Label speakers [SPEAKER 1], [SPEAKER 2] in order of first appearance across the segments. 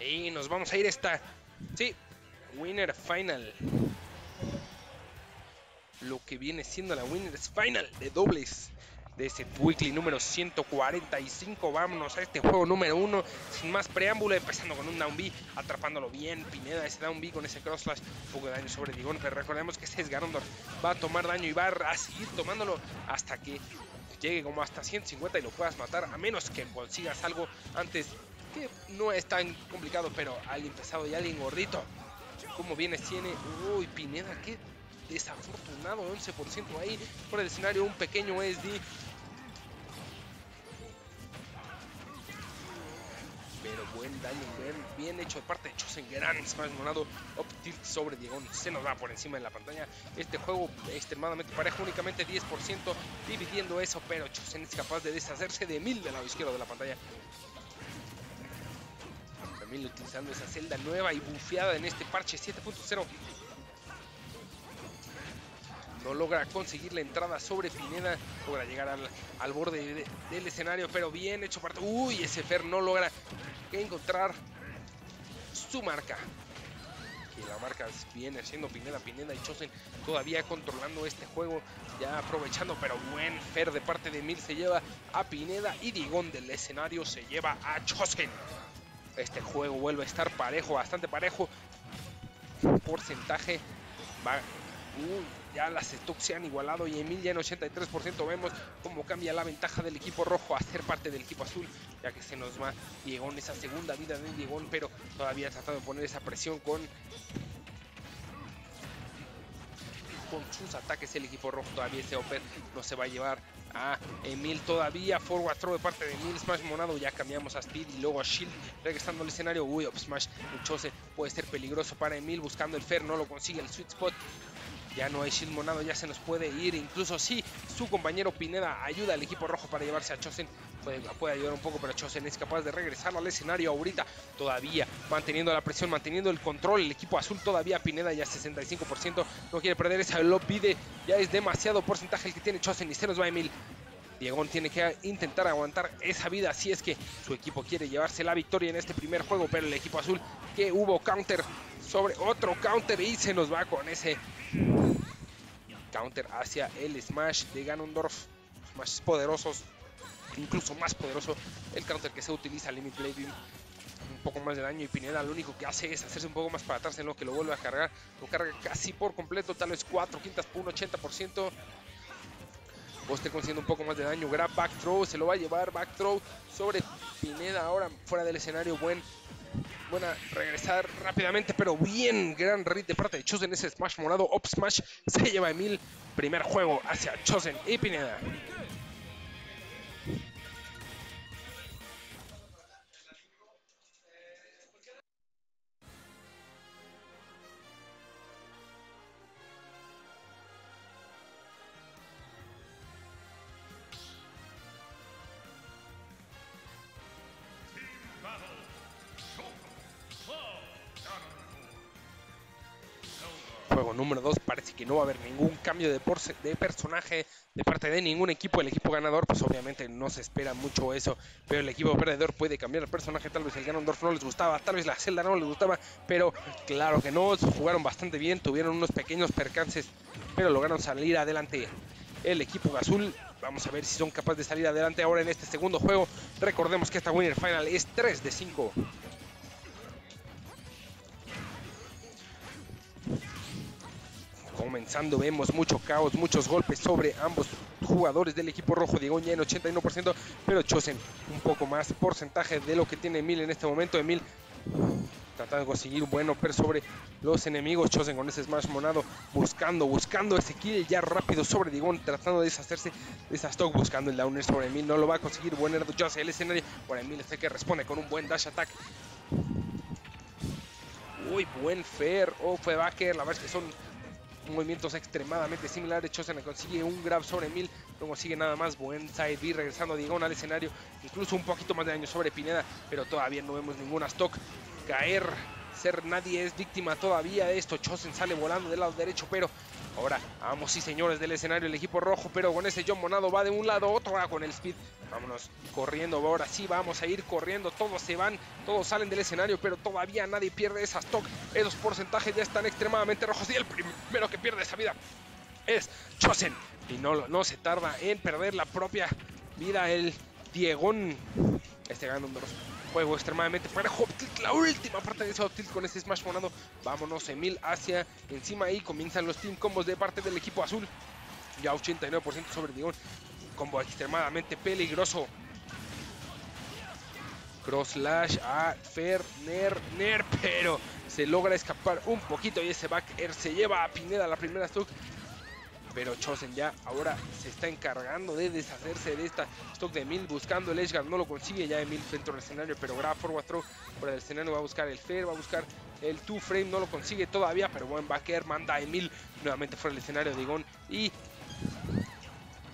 [SPEAKER 1] Y nos vamos a ir esta, sí, Winner Final. Lo que viene siendo la Winners Final de dobles de ese weekly número 145. Vámonos a este juego número 1 sin más preámbulo, empezando con un down B, atrapándolo bien. Pineda, ese down B con ese cross slash, poco de daño sobre Digón, pero recordemos que ese es Garondor va a tomar daño y va a seguir tomándolo hasta que llegue como hasta 150 y lo puedas matar, a menos que consigas algo antes que no es tan complicado, pero alguien pesado y alguien gordito. Como viene, tiene. Uy, Pineda, qué desafortunado. 11% ahí. Por el escenario, un pequeño SD. Pero buen daño, bien, hecho de parte de Chosen. Gran smash monado. Up sobre Diego. Se nos va por encima de la pantalla. Este juego extremadamente parejo, únicamente 10%. Dividiendo eso, pero Chosen es capaz de deshacerse de mil del lado izquierdo de la pantalla utilizando esa celda nueva y bufeada en este parche 7.0. No logra conseguir la entrada sobre Pineda, logra llegar al, borde del escenario, pero bien hecho parte. Uy, ese Fer no logra encontrar su marca. Y la marca viene siendo Pineda, Pineda y Chosen todavía controlando este juego, ya aprovechando, pero buen Fer de parte de Mil se lleva a Pineda y Digón del escenario se lleva a Chosen este juego vuelve a estar parejo, bastante parejo. Porcentaje va. ya las stocks se han igualado y Emil ya en 83% vemos cómo cambia la ventaja del equipo rojo a ser parte del equipo azul, ya que se nos va Diegón, esa segunda vida de Diegón, pero todavía ha tratado de poner esa presión con con sus ataques el equipo rojo todavía ese Oper no se va a llevar a Emil todavía forward throw de parte de Emil Smash Monado ya cambiamos a Speed y luego a Shield regresando al escenario uy up smash Chose puede ser peligroso para Emil buscando el Fer no lo consigue el sweet spot ya no hay Shield Monado, ya se nos puede ir. Incluso si su compañero Pineda ayuda al equipo rojo para llevarse a Chosen, puede, ayudar un poco, pero Chosen es capaz de regresar al escenario ahorita. Todavía manteniendo la presión, manteniendo el control. El equipo azul todavía, Pineda ya 65%. No quiere perder esa lo pide. Ya es demasiado porcentaje el que tiene Chosen y se nos va Emil. Diegón tiene que intentar aguantar esa vida si es que su equipo quiere llevarse la victoria en este primer juego, pero el equipo azul que hubo counter sobre otro counter y se nos va con ese counter hacia el Smash de Ganondorf. Más poderosos, incluso más poderoso el counter que se utiliza Limit Blade un poco más de daño y Pineda lo único que hace es hacerse un poco más para atrás en lo que lo vuelve a cargar, lo carga casi por completo, tal vez 4 quintas por un 80%. Buster consiguiendo un poco más de daño, grab back throw, se lo va a llevar back throw sobre Pineda ahora fuera del escenario, buen Buena regresar rápidamente, pero bien. Gran read de parte de Chosen. Ese Smash morado. Up Smash se lleva Emil. Primer juego hacia Chosen y Pineda. Juego número 2 parece que no va a haber ningún cambio de, de personaje de parte de ningún equipo. El equipo ganador, pues obviamente no se espera mucho eso, pero el equipo perdedor puede cambiar el personaje. Tal vez el Ganondorf no les gustaba, tal vez la celda no les gustaba, pero claro que no, jugaron bastante bien, tuvieron unos pequeños percances, pero lograron salir adelante. El equipo azul, vamos a ver si son capaces de salir adelante ahora en este segundo juego. Recordemos que esta Winner Final es 3 de 5. Comenzando vemos mucho caos, muchos golpes sobre ambos jugadores del equipo rojo. Diego ya en 81%, pero Chosen un poco más porcentaje de lo que tiene Emil en este momento. Emil tratando de conseguir un buen upper sobre los enemigos. Chosen con ese smash monado, buscando, buscando ese kill ya rápido sobre Digón, tratando de deshacerse de esa stock, buscando el downer sobre Emil. No lo va a conseguir. Buen Jose el escenario. Por Emil este que responde con un buen dash attack. Uy, buen fair. Oh, fue backer. La verdad es que son movimientos extremadamente similares. Chosen consigue un grab sobre Mil, no consigue nada más. Buen side B regresando a Digon al escenario. Incluso un poquito más de daño sobre Pineda, pero todavía no vemos ninguna stock caer. Ser nadie es víctima todavía de esto. Chosen sale volando del lado derecho, pero Ahora, vamos, sí, señores, del escenario el equipo rojo, pero con ese John Monado va de un lado a otro, con el speed. Vámonos corriendo, ahora sí, vamos a ir corriendo. Todos se van, todos salen del escenario, pero todavía nadie pierde esa stock. Esos porcentajes ya están extremadamente rojos y el primero que pierde esa vida es Chosen. Y no, no se tarda en perder la propia vida el Diegón. Este gana un juego extremadamente parejo. La última parte de ese hop con ese smash monado. Vámonos, Emil hacia encima y comienzan los team combos de parte del equipo azul. Ya 89% sobre Digon. Combo extremadamente peligroso. Cross slash a Fer, Ner, pero se logra escapar un poquito y ese back air se lleva a Pineda la primera stock pero Chosen ya ahora se está encargando de deshacerse de esta stock de Emil, buscando el Edgeguard, no lo consigue ya Emil dentro del escenario, pero grab forward throw por el escenario, va a buscar el Fair, va a buscar el two frame, no lo consigue todavía, pero buen backer, manda a Emil nuevamente fuera del escenario de Gon y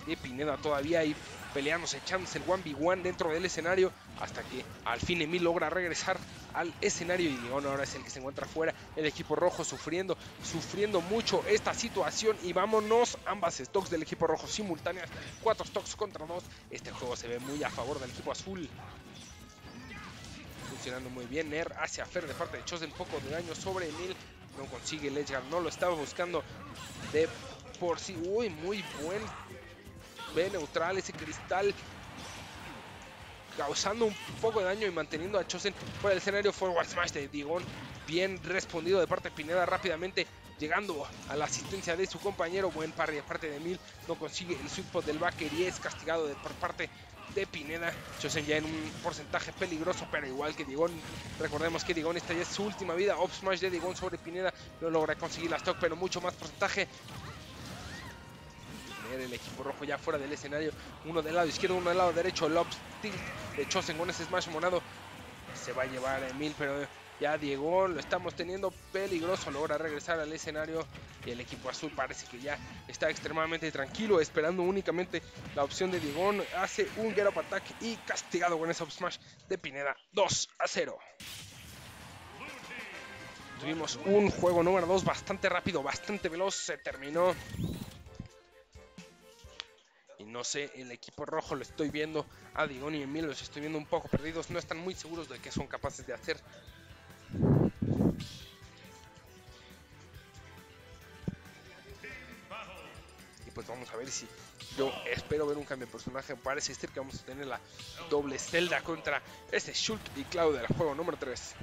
[SPEAKER 1] de Pineda todavía ahí peleándose, echándose el 1v1 dentro del escenario hasta que al fin Emil logra regresar al escenario y Digon ahora es el que se encuentra fuera, el equipo rojo sufriendo, sufriendo mucho esta situación y vámonos, ambas stocks del equipo rojo simultáneas, cuatro stocks contra dos, este juego se ve muy a favor del equipo azul. Funcionando muy bien, Ner hacia Fer de parte de Chosen, poco de daño sobre Emil, no consigue el Edgar, no lo estaba buscando de por sí, uy, muy buen Neutral, ese cristal causando un poco de daño y manteniendo a Chosen por el escenario forward smash de Digon. Bien respondido de parte de Pineda rápidamente llegando a la asistencia de su compañero. Buen parry de parte de Mil. No consigue el sweet spot del backer y es castigado por parte de Pineda. Chosen ya en un porcentaje peligroso, pero igual que Digon. Recordemos que Digon esta ya es su última vida. Up smash de Digon sobre Pineda. No logra conseguir la stock, pero mucho más porcentaje el equipo rojo ya fuera del escenario. Uno del lado izquierdo, uno del lado derecho. Lobs de Chosen con ese smash monado. Se va a llevar a Emil, pero ya Diego lo estamos teniendo peligroso. Logra regresar al escenario. Y el equipo azul parece que ya está extremadamente tranquilo, esperando únicamente la opción de Diego. Hace un get up attack y castigado con ese up smash de Pineda. 2 a 0. Tuvimos un juego número 2 bastante rápido, bastante veloz. Se terminó no sé, el equipo rojo lo estoy viendo, a Digon y Emil los estoy viendo un poco perdidos, no están muy seguros de qué son capaces de hacer. Y pues vamos a ver si yo espero ver un cambio de personaje. Parece ser que vamos a tener la doble celda contra este Shult y Cloud del juego número 3.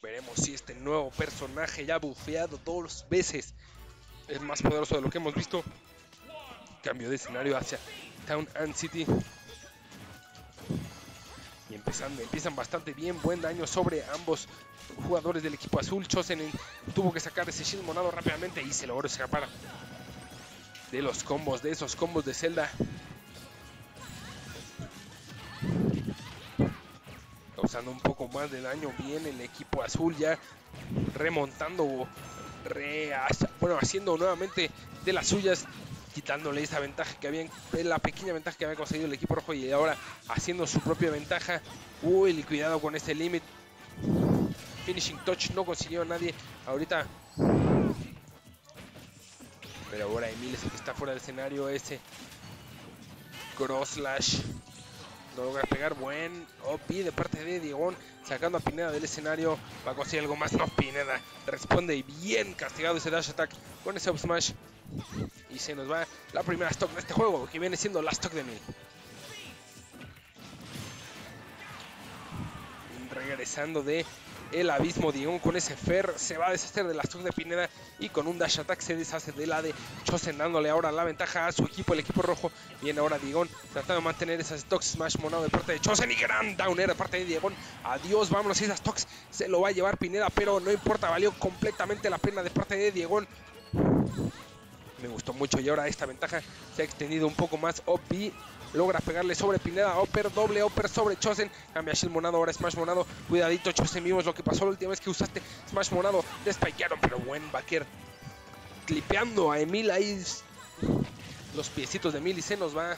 [SPEAKER 1] Veremos si este nuevo personaje ya bufeado dos veces es más poderoso de lo que hemos visto. Cambio de escenario hacia Town and City. Y empezando, empiezan bastante bien, buen daño sobre ambos jugadores del equipo azul. Chosen tuvo que sacar ese shield monado rápidamente y se logró escapar de los combos, de esos combos de Zelda. Causando un poco más de daño bien el equipo azul ya remontando bueno, haciendo nuevamente de las suyas, quitándole esa ventaja que habían, la pequeña ventaja que había conseguido el equipo rojo y ahora haciendo su propia ventaja. Uy, cuidado con este límite. Finishing touch no consiguió nadie. Ahorita. Pero ahora Emil es que está fuera del escenario. Ese cross slash no logra pegar. Buen OP de parte de Diegón. Sacando a Pineda del escenario. Va a conseguir algo más. No, Pineda responde y bien castigado ese dash attack con ese up smash. Se nos va la primera stock de este juego. Que viene siendo la stock de mí. Regresando de el abismo Dion con ese Fer se va a deshacer de la stock de Pineda y con un dash attack se deshace de la de Chosen dándole ahora la ventaja a su equipo, el equipo rojo. Viene ahora Digon tratando de mantener esas stocks smash monado de parte de Chosen y gran downer de parte de Digon. Adiós, vámonos, esas stocks se lo va a llevar Pineda, pero no importa, valió completamente la pena de parte de Digon. Me gustó mucho. Y ahora esta ventaja se ha extendido un poco más. OP logra pegarle sobre Pineda, Oper, doble Oper sobre Chosen, cambia Shield Monado, ahora Smash Monado, cuidadito Chosen, vimos lo que pasó la última vez que usaste Smash Monado, despikearon, pero buen backer, clipeando a Emil ahí, los piecitos de Emil y se nos va,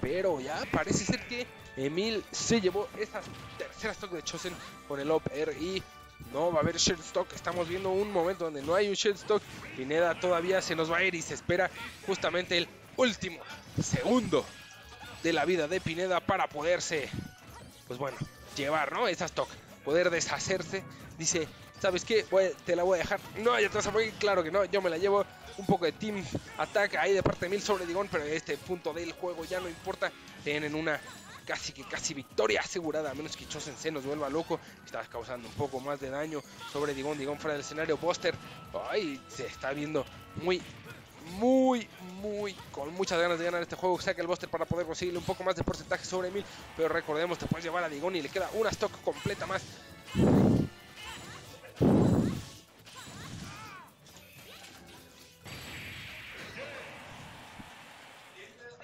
[SPEAKER 1] pero ya parece ser que Emil se llevó esa tercera stock de Chosen con el Oper y no va a haber stock. Estamos viendo un momento donde no hay un stock. Pineda todavía se nos va a ir y se espera justamente el último segundo de la vida de Pineda para poderse, pues bueno, llevar, ¿no? Esa stock, poder deshacerse. Dice, ¿sabes qué? te la voy a dejar. No, ya te vas a morir. Claro que no, yo me la llevo. Un poco de team attack ahí de parte de Mil sobre Digón, pero en este punto del juego ya no importa. Tienen una casi que casi victoria asegurada, a menos que Chosen se nos vuelva loco. Está causando un poco más de daño sobre Digón, Digón fuera del escenario. Buster, ay, se está viendo muy, muy, muy, con muchas ganas de ganar este juego. Saca el Buster para poder conseguirle un poco más de porcentaje sobre mil. Pero recordemos, te puedes llevar a Digón y le queda una stock completa más.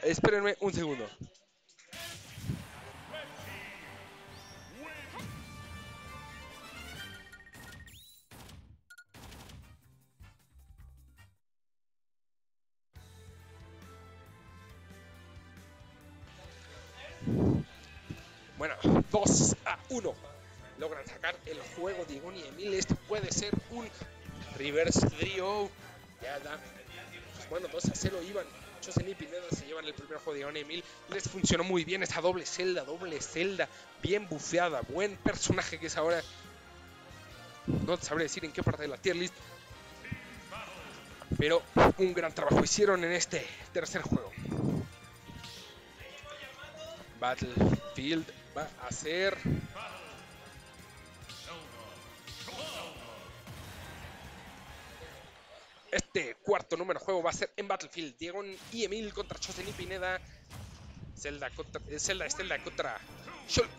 [SPEAKER 1] Espérenme un segundo. 1. Logran sacar el juego de y Emil. Esto puede ser un reverse trio. Ya da. Pues bueno, 2 a 0 iban. Chosen y Pineda se llevan el primer juego de Igon y Emil. Les funcionó muy bien esa doble celda, doble celda. Bien bufeada. Buen personaje que es ahora. No sabré decir en qué parte de la tier list. Pero un gran trabajo hicieron en este tercer juego. Battlefield va a ser... Este cuarto número de juego va a ser en Battlefield. Diego y Emil contra Chosen y Pineda. Zelda contra... Eh, Zelda Zelda contra Shulk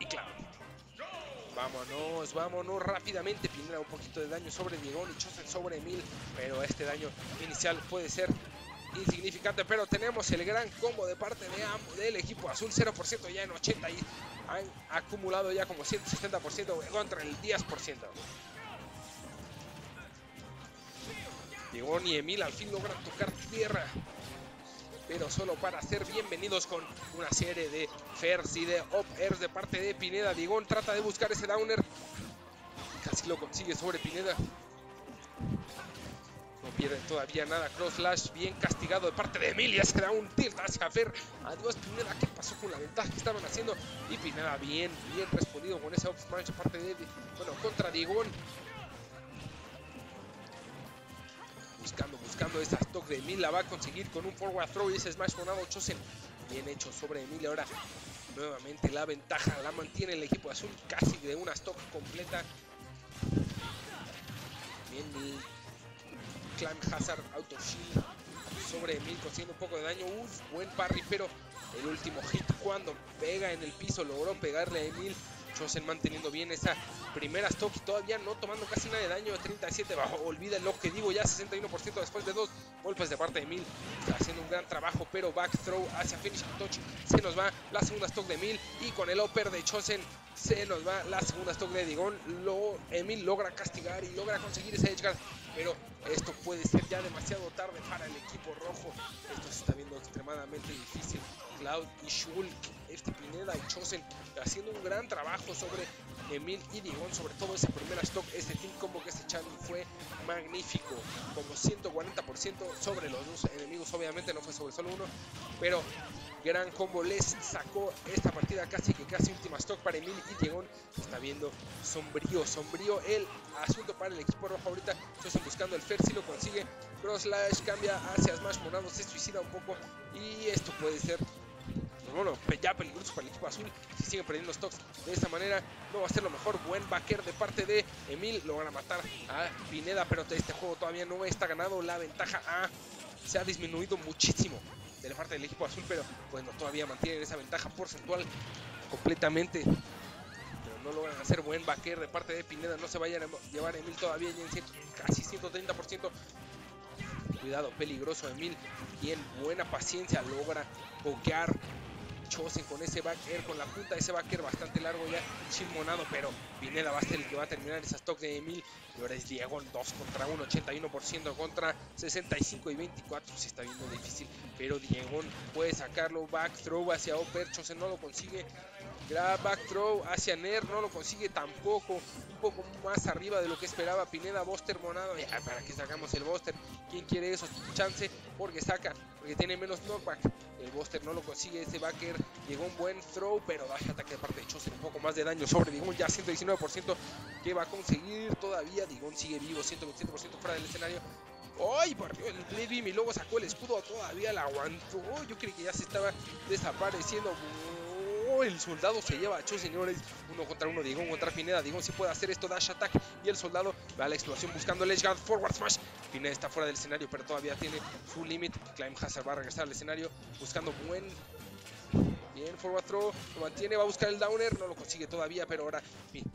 [SPEAKER 1] y Cloud. Vámonos, vámonos rápidamente. Pineda un poquito de daño sobre Diego y Chosen sobre Emil. Pero este daño inicial puede ser insignificante, pero tenemos el gran combo de parte de del equipo azul, 0% ya en 80 y han acumulado ya como 170% contra el 10%. Digon y Emil al fin logran tocar tierra, pero solo para ser bienvenidos con una serie de fairs y de up-airs de parte de Pineda. Digon trata de buscar ese downer, casi lo consigue sobre Pineda pierde todavía nada. Cross Slash bien castigado de parte de Emilia. Se da un tilt hacia Fer. Adiós Pineda. ¿Qué pasó con la ventaja que estaban haciendo? Y Pineda bien, bien respondido con ese up smash de parte de Bueno, contra Digón. Buscando, buscando esa stock de Emilia. Va a conseguir con un forward throw y ese smash con Chosen. Bien hecho sobre Emilia. Ahora nuevamente la ventaja la mantiene el equipo azul casi de una stock completa. Bien, Clan Hazard Auto Shield sobre Emil consiguiendo un poco de daño. Uf, buen parry, pero el último hit cuando pega en el piso logró pegarle a Emil. Chosen manteniendo bien esa primera stock y todavía no tomando casi nada de daño. 37 bajo, olviden lo que digo ya, 61% después de dos golpes de parte de Emil. Está haciendo un gran trabajo, pero back throw hacia finishing touch. Se nos va la segunda stock de Emil y con el upper de Chosen se nos va la segunda stock de Digon. Lo, Emil logra castigar y logra conseguir ese edgeguard pero esto puede ser ya demasiado tarde para el equipo rojo. Esto se está viendo extremadamente difícil. Cloud y Shulk, este Pineda y Chosen haciendo un gran trabajo sobre Emil y Digón, sobre todo ese primer stock, ese team combo que se echaron fue magnífico, como 140% sobre los dos enemigos, obviamente no fue sobre solo uno, pero gran combo les sacó esta partida casi que casi última stock para Emil y Diegón. Está viendo sombrío, sombrío el asunto para el equipo rojo ahorita. Estoy buscando el Fer si lo consigue. Cross Slash cambia hacia Smash Monado, se suicida un poco y esto puede ser bueno, ya peligroso para el equipo azul. Si siguen perdiendo stocks de esta manera, no va a ser lo mejor. Buen backer de parte de Emil. Lo van a matar a Pineda, pero este juego todavía no está ganado. La ventaja a, se ha disminuido muchísimo de la parte del equipo azul, pero bueno, todavía mantienen esa ventaja porcentual completamente. Pero no logran hacer buen backer de parte de Pineda, no se vayan a llevar Emil todavía ya en casi 130%. Cuidado, peligroso Emil, quien buena paciencia logra pokear Chosen con ese backer, con la punta de ese backer bastante largo ya, Monado, pero Pineda va a ser el que va a terminar esa stock de Emil. Y ahora es Diego 2 contra 1, 81% contra 65 y 24. Se está viendo difícil, pero Diego puede sacarlo. Back throw hacia Oper, Chosen no lo consigue. Grab back throw hacia Ner, no lo consigue tampoco. Un poco más arriba de lo que esperaba Pineda. Buster Monado, ya para que sacamos el Buster. ¿Quién quiere eso? Chance, porque saca, porque tiene menos knockback. El Buster no lo consigue, ese backer llegó un buen throw, pero baja ataque de parte de Chosen, un poco más de daño sobre Digón, ya 119% que va a conseguir todavía. Digón sigue vivo, 127% fuera del escenario. ¡Ay! Partió el Blade Beam y luego sacó el escudo, todavía la aguantó. Yo creí que ya se estaba desapareciendo. Oh, el soldado se lleva a Cho, señores. Uno contra uno, Digón contra Pineda. Digón si puede hacer esto, dash attack. Y el soldado va a la explosión buscando el Edge Guard, forward smash. Pineda está fuera del escenario, pero todavía tiene full limit. Climb Hazard va a regresar al escenario buscando buen Bien, forward throw, lo mantiene, va a buscar el downer, no lo consigue todavía, pero ahora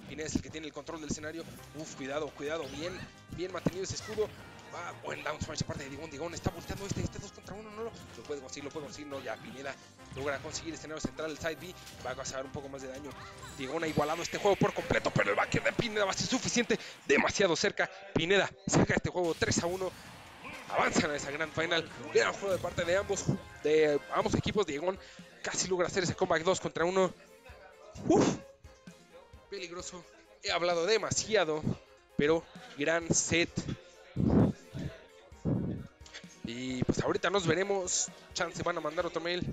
[SPEAKER 1] Pineda es el que tiene el control del escenario. Uf, cuidado, cuidado, bien, bien mantenido ese escudo. Va, buen down smash aparte de Digón, Digón está volteando este, este 2 contra 1, no lo, lo puede conseguir, lo puede conseguir, no, ya Pineda logra conseguir escenario central, el side B, va a causar un poco más de daño. Digón ha igualado este juego por completo, pero el backer de Pineda va a ser suficiente, demasiado cerca. Pineda saca este juego 3 a 1 avanzan a esa gran final. Gran juego de parte de ambos, de ambos equipos. Diegón casi logra hacer ese comeback 2 contra 1. Uf, peligroso. He hablado demasiado, pero gran set. Y pues ahorita nos veremos. Chance van a mandar otro mail.